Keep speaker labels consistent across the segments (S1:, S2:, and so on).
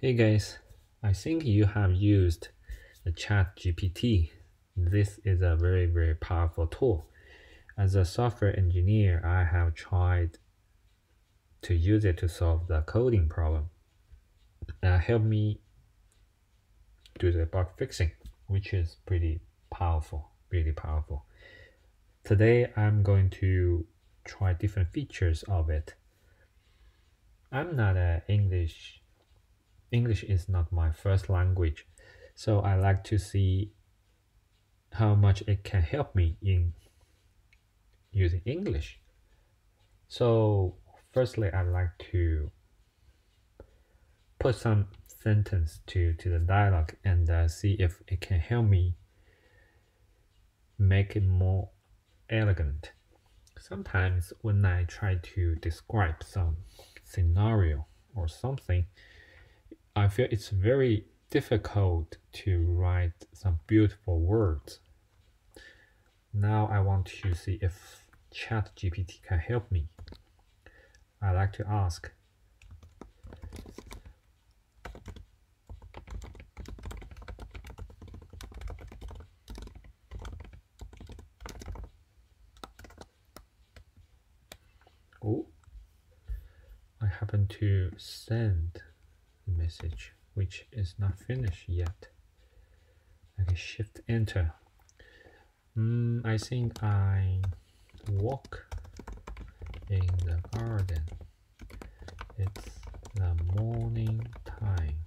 S1: Hey guys, I think you have used the ChatGPT. This is a very, very powerful tool. As a software engineer, I have tried to use it to solve the coding problem. Uh, help me do the bug fixing, which is pretty powerful, really powerful. Today, I'm going to try different features of it. I'm not an English English is not my first language, so I like to see how much it can help me in using English. So firstly, I'd like to put some sentence to, to the dialogue and uh, see if it can help me make it more elegant. Sometimes when I try to describe some scenario or something, I feel it's very difficult to write some beautiful words. Now I want to see if ChatGPT can help me. I like to ask. Oh, I happen to send message which is not finished yet. Can shift enter. Mm, I think I walk in the garden. It's the morning time.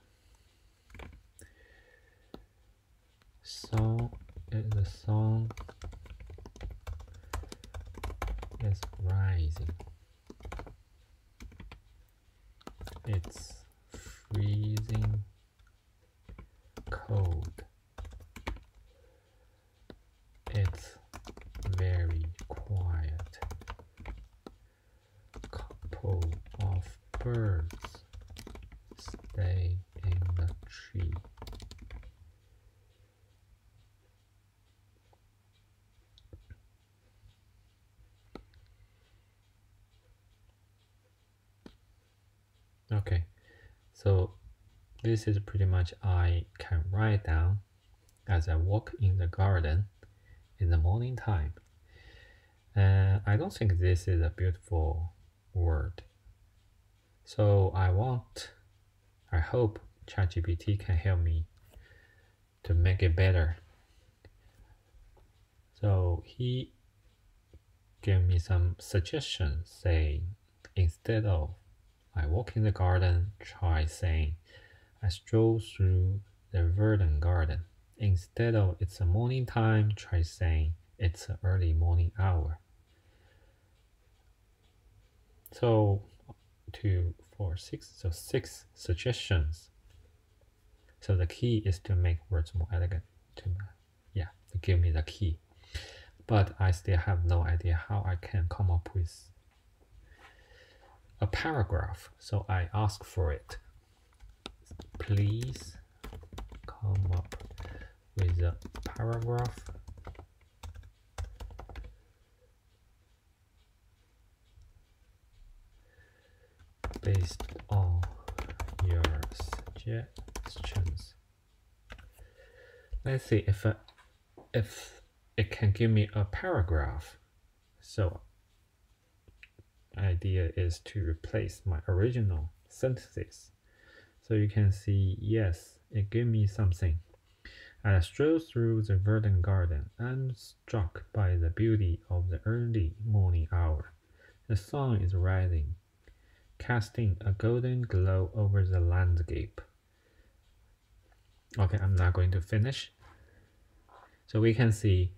S1: So the sun is rising. It's freezing cold. It's very quiet. Couple of birds stay in the tree. Okay. So this is pretty much I can write down as I walk in the garden in the morning time. And I don't think this is a beautiful word. So I want, I hope ChatGPT can help me to make it better. So he gave me some suggestions saying instead of I walk in the garden, try saying, I stroll through the verdant garden. Instead of it's a morning time, try saying it's an early morning hour. So two, four, six, so six suggestions. So the key is to make words more elegant. To yeah, to give me the key. But I still have no idea how I can come up with a paragraph. So I ask for it. Please come up with a paragraph based on your suggestions. Let's see if uh, if it can give me a paragraph. So idea is to replace my original sentences. So you can see, yes, it gave me something. I stroll through the verdant garden and struck by the beauty of the early morning hour. The sun is rising, casting a golden glow over the landscape. Okay, I'm not going to finish. So we can see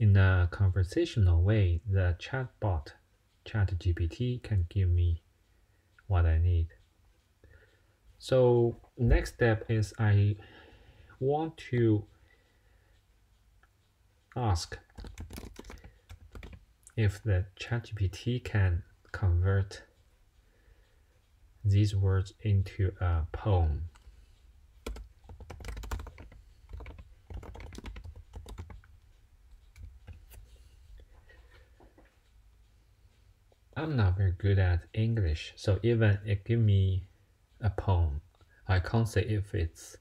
S1: in a conversational way, the chatbot ChatGPT can give me what I need. So next step is I want to ask if the ChatGPT can convert these words into a poem. I'm not very good at English, so even it give me a poem, I can't say if it's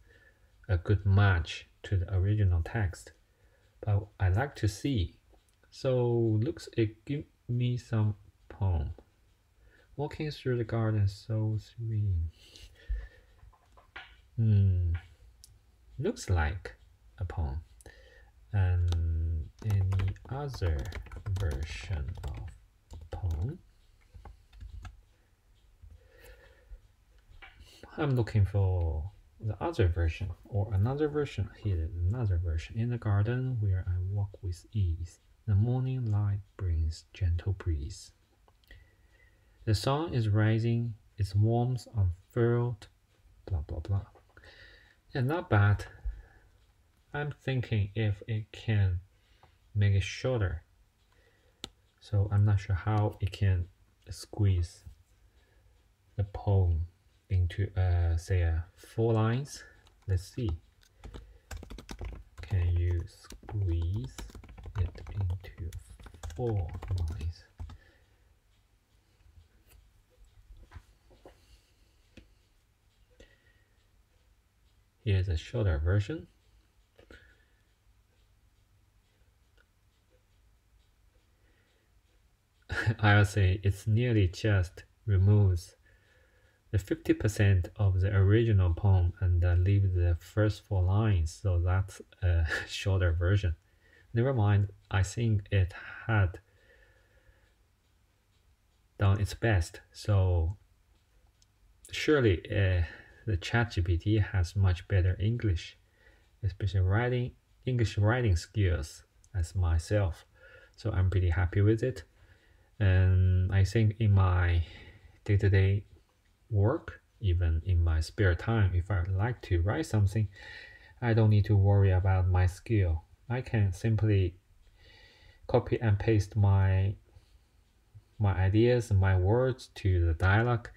S1: a good match to the original text, but I like to see. So looks it give me some poem. Walking through the garden so sweet. Hmm, looks like a poem. And any other version of poem? I'm looking for the other version or another version. Here is another version. In the garden where I walk with ease, the morning light brings gentle breeze. The sun is rising, its warmth unfurled, blah blah blah. And not bad. I'm thinking if it can make it shorter. So I'm not sure how it can squeeze the poem into uh, say uh, four lines. Let's see. Can you squeeze it into four lines? Here's a shorter version. I'll say it's nearly just removes the 50% of the original poem and uh, leave the first four lines, so that's a shorter version. Never mind, I think it had done its best, so surely uh, the ChatGPT has much better English, especially writing English writing skills as myself. So I'm pretty happy with it. And I think in my day-to-day work, even in my spare time, if I like to write something, I don't need to worry about my skill. I can simply copy and paste my my ideas and my words to the dialogue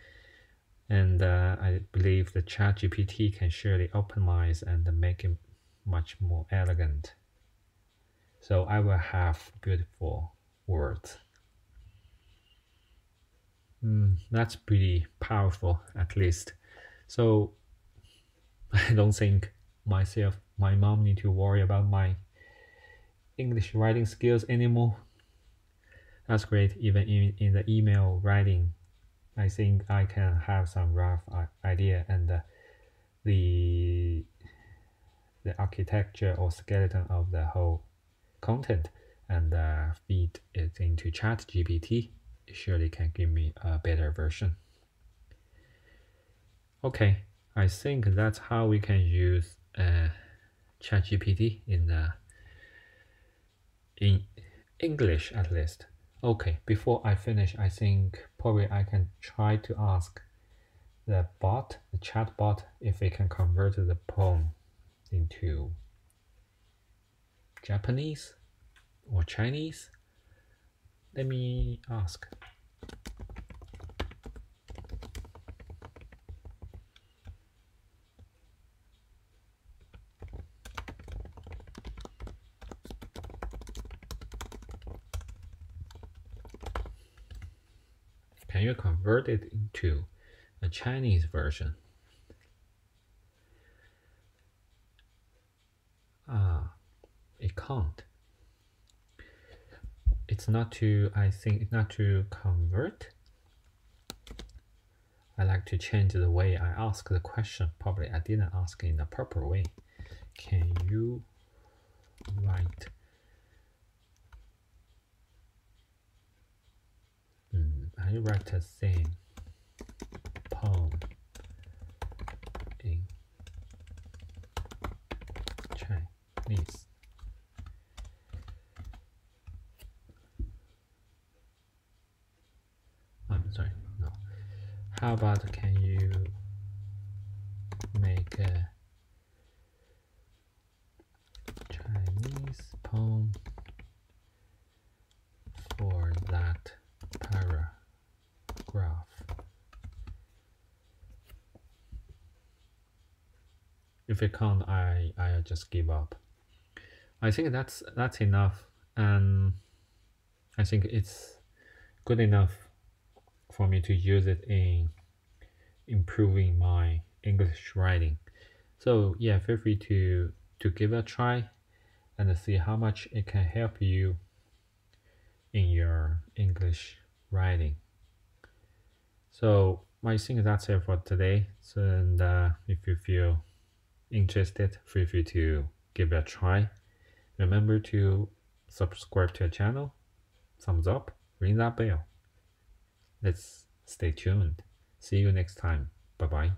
S1: and uh, I believe the ChatGPT can surely optimize and make it much more elegant. So I will have beautiful words. Mm, that's pretty powerful, at least. So I don't think myself, my mom need to worry about my English writing skills anymore. That's great. Even in, in the email writing, I think I can have some rough idea and uh, the the architecture or skeleton of the whole content and uh, feed it into ChatGPT surely can give me a better version. Okay, I think that's how we can use uh, ChatGPT in the in English at least. Okay, before I finish, I think probably I can try to ask the bot, the chat bot, if it can convert the poem into Japanese or Chinese. Let me ask. Can you convert it into a Chinese version? Ah, it can't it's not to I think it's not to convert. I like to change the way I ask the question probably I didn't ask in the proper way. Can you write? Mm, I write the same poem in Chinese How about can you make a Chinese poem for that paragraph? If it can't, I I just give up. I think that's that's enough, and I think it's good enough for me to use it in improving my English writing. So yeah, feel free to to give it a try and see how much it can help you in your English writing. So I think that's it for today. So, and uh, if you feel interested, feel free to give it a try. Remember to subscribe to the channel, thumbs up, ring that bell. Let's stay tuned. See you next time. Bye bye.